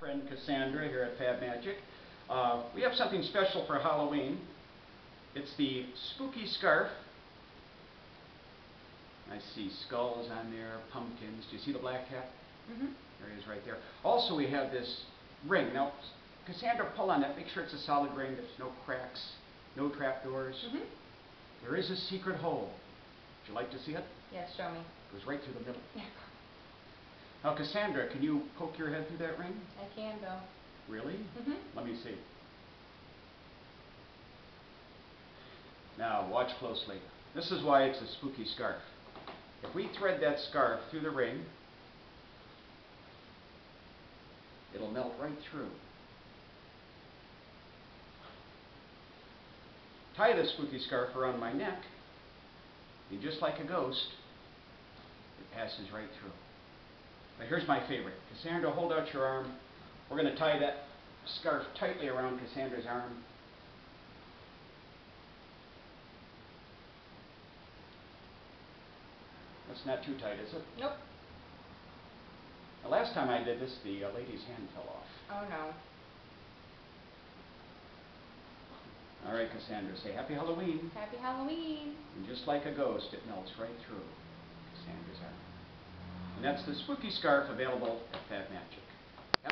friend Cassandra here at Fab Magic. Uh, we have something special for Halloween. It's the spooky scarf. I see skulls on there, pumpkins. Do you see the black cap? Mm-hmm. There it is right there. Also, we have this ring. Now, Cassandra, pull on that. Make sure it's a solid ring. There's no cracks, no trapdoors. Mm-hmm. There is a secret hole. Would you like to see it? Yes, show me. It goes right through the middle. Yeah. Now, Cassandra, can you poke your head through that ring? I can, Bill. Really? Mm-hmm. Let me see. Now, watch closely. This is why it's a spooky scarf. If we thread that scarf through the ring, it'll melt right through. Tie the spooky scarf around my neck, and just like a ghost, it passes right through. Now here's my favorite. Cassandra, hold out your arm. We're going to tie that scarf tightly around Cassandra's arm. That's not too tight, is it? Nope. The last time I did this, the uh, lady's hand fell off. Oh no. All right, Cassandra, say Happy Halloween. Happy Halloween. And just like a ghost, it melts right through. And that's the spooky scarf available at Fab.